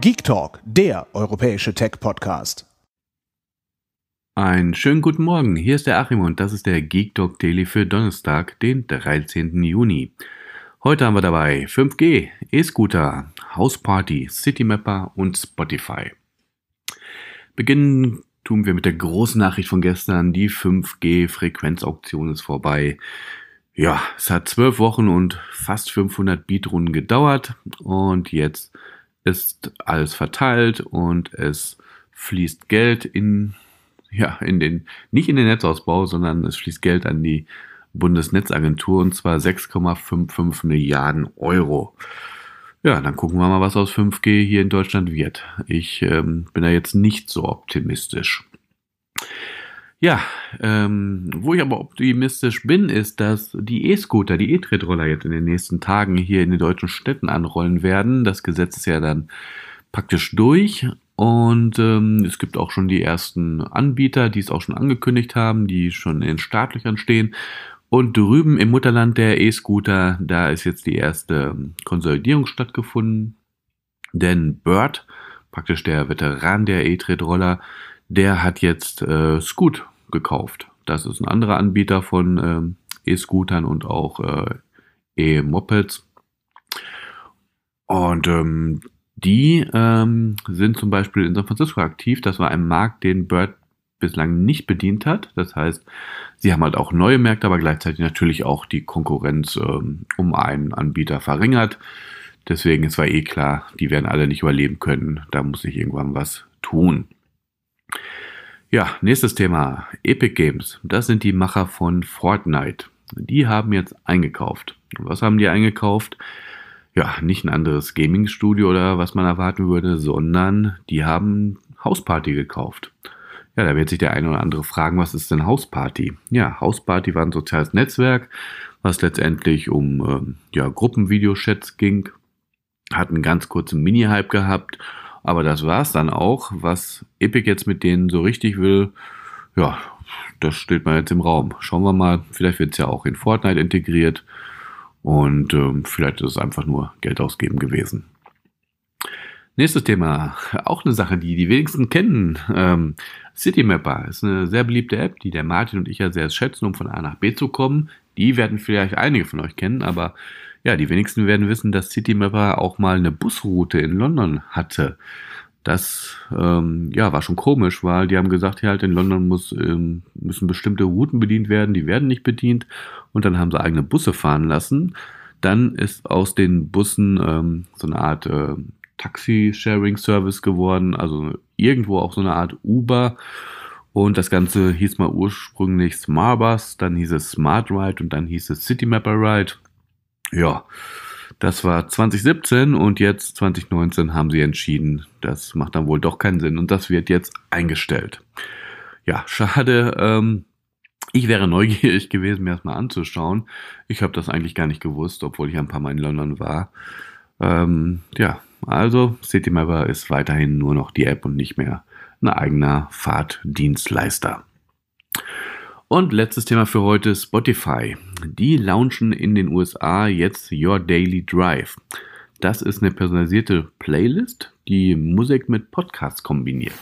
Geek Talk, der europäische Tech-Podcast. Einen schönen guten Morgen, hier ist der Achim und das ist der Geek Talk Daily für Donnerstag, den 13. Juni. Heute haben wir dabei 5G, E-Scooter, Hausparty, Citymapper und Spotify. Beginnen tun wir mit der großen Nachricht von gestern, die 5G-Frequenzauktion ist vorbei. Ja, es hat zwölf Wochen und fast 500 Beatrunden gedauert und jetzt ist alles verteilt und es fließt Geld in, ja, in den, nicht in den Netzausbau, sondern es fließt Geld an die Bundesnetzagentur und zwar 6,55 Milliarden Euro. Ja, dann gucken wir mal, was aus 5G hier in Deutschland wird. Ich ähm, bin da jetzt nicht so optimistisch. Ja, ähm, wo ich aber optimistisch bin, ist, dass die E-Scooter, die E-Tretroller jetzt in den nächsten Tagen hier in den deutschen Städten anrollen werden. Das Gesetz ist ja dann praktisch durch und ähm, es gibt auch schon die ersten Anbieter, die es auch schon angekündigt haben, die schon in Startlöchern stehen. Und drüben im Mutterland der E-Scooter, da ist jetzt die erste Konsolidierung stattgefunden. Denn Bird, praktisch der Veteran der E-Tretroller, der hat jetzt äh, Scoot gekauft. Das ist ein anderer Anbieter von ähm, E-Scootern und auch äh, E-Mopeds. Und ähm, die ähm, sind zum Beispiel in San Francisco aktiv. Das war ein Markt, den Bird bislang nicht bedient hat. Das heißt, sie haben halt auch neue Märkte, aber gleichzeitig natürlich auch die Konkurrenz ähm, um einen Anbieter verringert. Deswegen ist war eh klar, die werden alle nicht überleben können. Da muss sich irgendwann was tun. Ja, nächstes Thema. Epic Games. Das sind die Macher von Fortnite. Die haben jetzt eingekauft. Was haben die eingekauft? Ja, nicht ein anderes Gaming-Studio oder was man erwarten würde, sondern die haben Hausparty gekauft. Ja, da wird sich der eine oder andere fragen, was ist denn Hausparty? Ja, Hausparty war ein soziales Netzwerk, was letztendlich um äh, ja, Gruppenvideochats ging, hat einen ganz kurzen Mini-Hype gehabt aber das war's dann auch. Was Epic jetzt mit denen so richtig will, ja, das steht mal jetzt im Raum. Schauen wir mal, vielleicht wird's ja auch in Fortnite integriert und ähm, vielleicht ist es einfach nur Geld ausgeben gewesen. Nächstes Thema, auch eine Sache, die die wenigsten kennen. Ähm, Citymapper ist eine sehr beliebte App, die der Martin und ich ja sehr schätzen, um von A nach B zu kommen. Die werden vielleicht einige von euch kennen, aber ja, die wenigsten werden wissen, dass Citymapper auch mal eine Busroute in London hatte. Das ähm, ja, war schon komisch, weil die haben gesagt, ja, halt in London muss, ähm, müssen bestimmte Routen bedient werden, die werden nicht bedient. Und dann haben sie eigene Busse fahren lassen. Dann ist aus den Bussen ähm, so eine Art äh, Taxi-Sharing-Service geworden, also irgendwo auch so eine Art Uber. Und das Ganze hieß mal ursprünglich Smarbus, dann hieß es Smart Ride und dann hieß es Citymapper Ride. Ja, das war 2017 und jetzt 2019 haben sie entschieden, das macht dann wohl doch keinen Sinn und das wird jetzt eingestellt. Ja, schade. Ähm, ich wäre neugierig gewesen, mir das mal anzuschauen. Ich habe das eigentlich gar nicht gewusst, obwohl ich ein paar Mal in London war. Ähm, ja, also Citymapper ist weiterhin nur noch die App und nicht mehr ein eigener Fahrtdienstleister. Und letztes Thema für heute, Spotify. Die launchen in den USA jetzt Your Daily Drive. Das ist eine personalisierte Playlist, die Musik mit Podcasts kombiniert.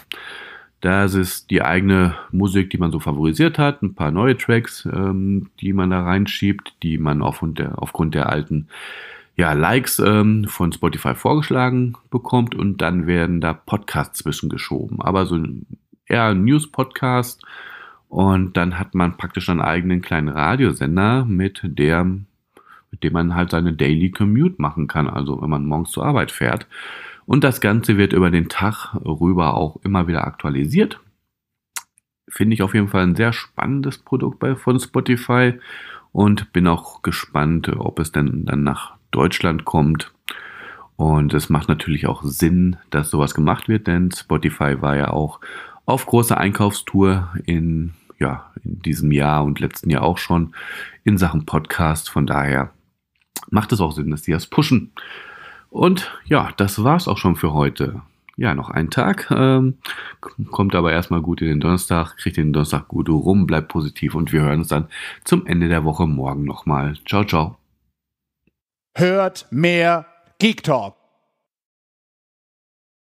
Das ist die eigene Musik, die man so favorisiert hat, ein paar neue Tracks, ähm, die man da reinschiebt, die man aufgrund der, aufgrund der alten ja, Likes ähm, von Spotify vorgeschlagen bekommt und dann werden da Podcasts zwischengeschoben. Aber so eher ein News-Podcast, und dann hat man praktisch einen eigenen kleinen Radiosender, mit der, mit dem man halt seine Daily Commute machen kann, also wenn man morgens zur Arbeit fährt. Und das Ganze wird über den Tag rüber auch immer wieder aktualisiert. Finde ich auf jeden Fall ein sehr spannendes Produkt bei, von Spotify und bin auch gespannt, ob es denn dann nach Deutschland kommt. Und es macht natürlich auch Sinn, dass sowas gemacht wird, denn Spotify war ja auch auf großer Einkaufstour in ja, in diesem Jahr und letzten Jahr auch schon in Sachen Podcast. Von daher macht es auch Sinn, dass die das pushen. Und ja, das war's auch schon für heute. Ja, noch ein Tag. Ähm, kommt aber erstmal gut in den Donnerstag, kriegt den Donnerstag gut rum, bleibt positiv und wir hören uns dann zum Ende der Woche morgen nochmal. Ciao, ciao. Hört mehr Geek Talk.